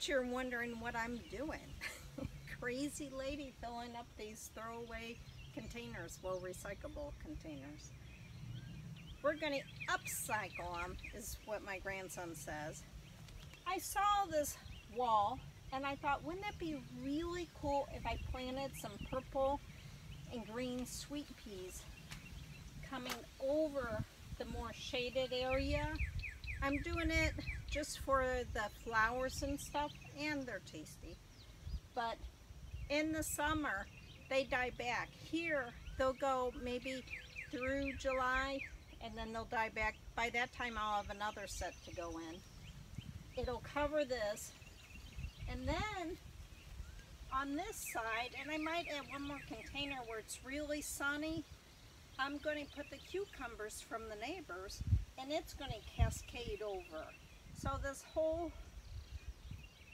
bet you're wondering what I'm doing. Crazy lady filling up these throwaway containers, well recyclable containers. We're going to upcycle them is what my grandson says. I saw this wall and I thought wouldn't that be really cool if I planted some purple and green sweet peas coming over the more shaded area. I'm doing it just for the flowers and stuff and they're tasty. But in the summer they die back. Here they'll go maybe through July and then they'll die back. By that time I'll have another set to go in. It'll cover this and then on this side, and I might add one more container where it's really sunny, I'm going to put the cucumbers from the neighbors and it's going to cascade over. So this whole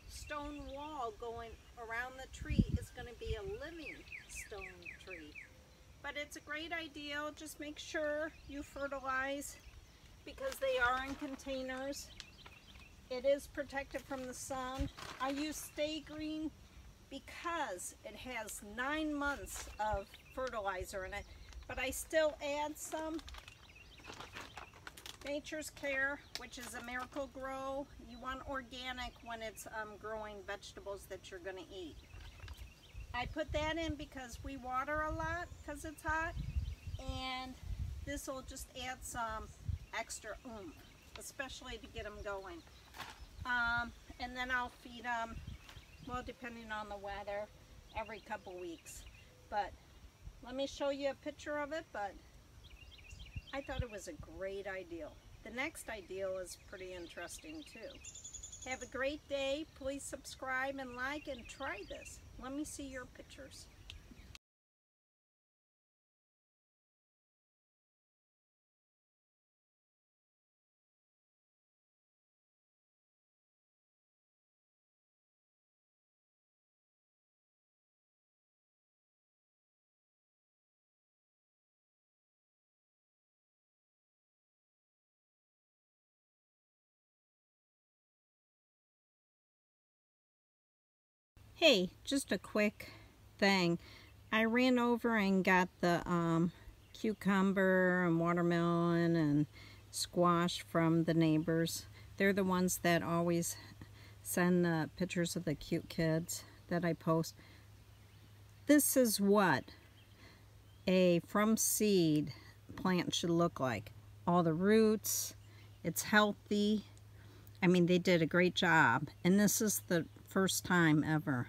stone wall going around the tree is going to be a living stone tree. But it's a great idea. Just make sure you fertilize because they are in containers. It is protected from the sun. I use Sta-Green because it has nine months of fertilizer in it, but I still add some Nature's Care, which is a Miracle-Gro. You want organic when it's um, growing vegetables that you're going to eat. I put that in because we water a lot because it's hot, and this will just add some extra oomph, especially to get them going. Um, and then I'll feed them, well, depending on the weather, every couple weeks. But let me show you a picture of it, but I thought it was a great ideal. The next ideal is pretty interesting too. Have a great day. Please subscribe and like and try this. Let me see your pictures. Hey, just a quick thing. I ran over and got the um, cucumber and watermelon and squash from the neighbors. They're the ones that always send the pictures of the cute kids that I post. This is what a from seed plant should look like. All the roots, it's healthy. I mean, they did a great job. And this is the first time ever.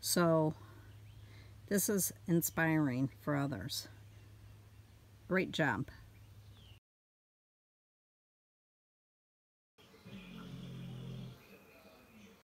So this is inspiring for others. Great job.